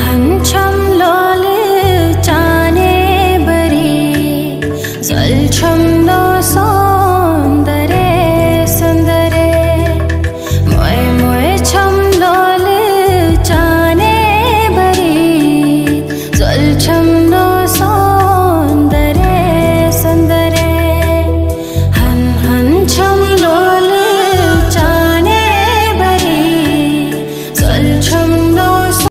छम् चेल् छं लो